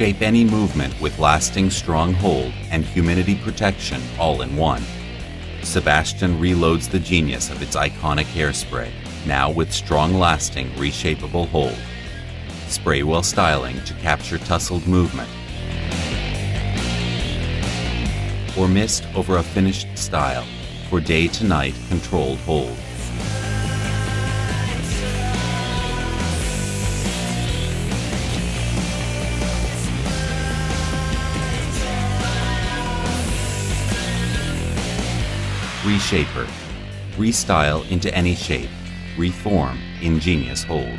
Reshape any movement with lasting strong hold and humidity protection all in one. Sebastian reloads the genius of its iconic hairspray, now with strong lasting reshapable hold. Spray while styling to capture tussled movement. Or mist over a finished style for day to night controlled hold. Reshaper. Restyle into any shape. Reform ingenious hold.